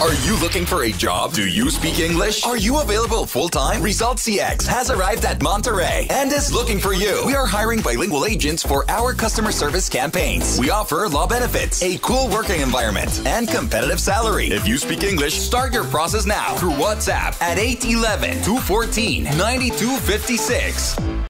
Are you looking for a job? Do you speak English? Are you available full time? ResultsCX has arrived at Monterrey and is looking for you. We are hiring bilingual agents for our customer service campaigns. We offer law benefits, a cool working environment, and competitive salary. If you speak English, start your process now through WhatsApp at 811 214 9256.